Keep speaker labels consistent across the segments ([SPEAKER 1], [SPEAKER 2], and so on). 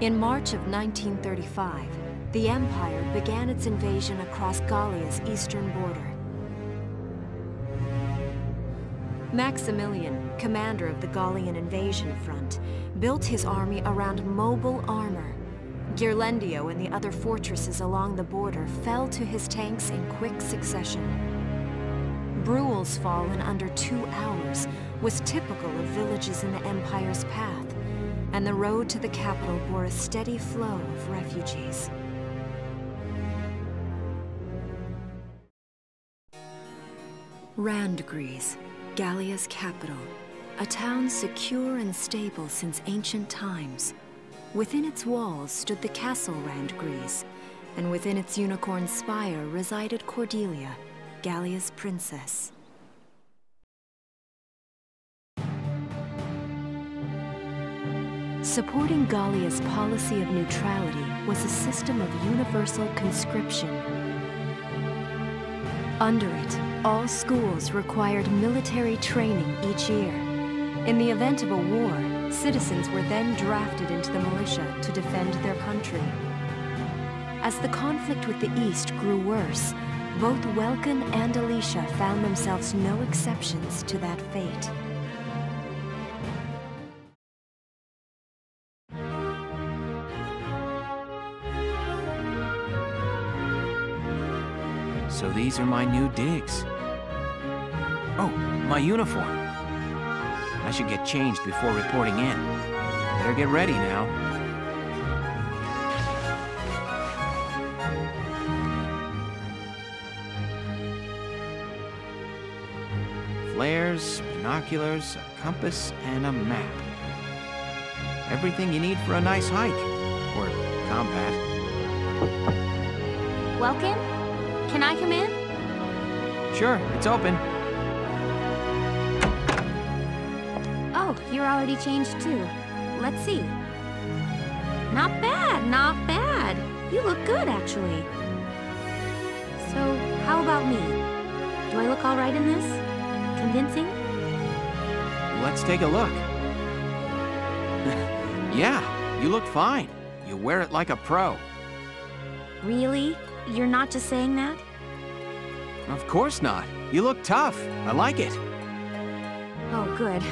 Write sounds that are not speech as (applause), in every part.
[SPEAKER 1] In March of 1935, the Empire began its invasion across Gallia's eastern border. Maximilian, commander of the Gallian invasion front, built his army around mobile armor. Ghirlandaio and the other fortresses along the border fell to his tanks in quick succession. Bruhl's fall in under two hours was typical of villages in the Empire's path, and the road to the capital bore a steady flow of refugees. Randgriz, Gallia's capital, a town secure and stable since ancient times. Within its walls stood the castle Randgriz, and within its unicorn spire resided Cordelia, Gallia's princess. Supporting Gallia's policy of neutrality was a system of universal conscription. Under it, all schools required military training each year. In the event of a war, citizens were then drafted into the militia to defend their country. As the conflict with the East grew worse, both Welkin and Alicia found themselves no exceptions to that fate.
[SPEAKER 2] So these are my new digs. Oh, my uniform. I should get changed before reporting in. Better get ready now. Flares, binoculars, a compass, and a map. Everything you need for a nice hike. Or combat.
[SPEAKER 3] Welcome? Can I come in?
[SPEAKER 2] Sure, it's open.
[SPEAKER 3] Oh, you're already changed too. Let's see. Not bad, not bad. You look good, actually. So, how about me? Do I look all right in this? Convincing?
[SPEAKER 2] Let's take a look. (laughs) yeah, you look fine. You wear it like a pro.
[SPEAKER 3] Really? You're not just saying that?
[SPEAKER 2] Of course not. You look tough. I like it.
[SPEAKER 3] Oh, good.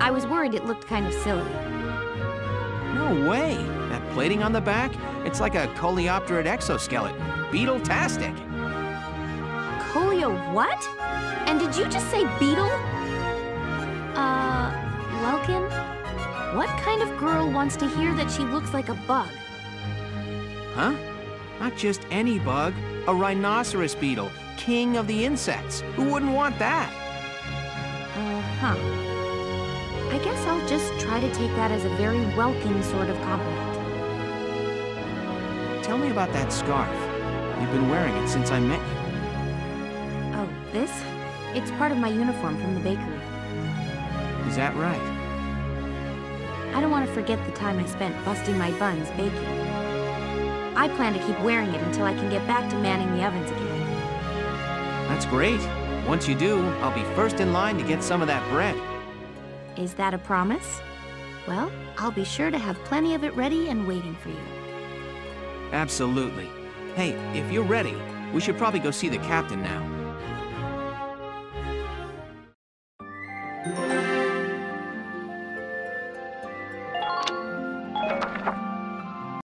[SPEAKER 3] I was worried it looked kind of silly.
[SPEAKER 2] No way. That plating on the back, it's like a coleopterate exoskeleton. Beetle-tastic.
[SPEAKER 3] Coleo what? And did you just say beetle? Uh, Welkin? What kind of girl wants to hear that she looks like a bug?
[SPEAKER 2] Huh? Not just any bug. A rhinoceros beetle, king of the insects. Who wouldn't want that?
[SPEAKER 3] Uh-huh. I guess I'll just try to take that as a very welcome sort of compliment.
[SPEAKER 2] Tell me about that scarf. You've been wearing it since I met you.
[SPEAKER 3] Oh, this? It's part of my uniform from the bakery.
[SPEAKER 2] Is that right?
[SPEAKER 3] I don't want to forget the time I spent busting my buns baking. I plan to keep wearing it until I can get back to manning the ovens again.
[SPEAKER 2] That's great. Once you do, I'll be first in line to get some of that bread.
[SPEAKER 3] Is that a promise? Well, I'll be sure to have plenty of it ready and waiting for you.
[SPEAKER 2] Absolutely. Hey, if you're ready, we should probably go see the captain now.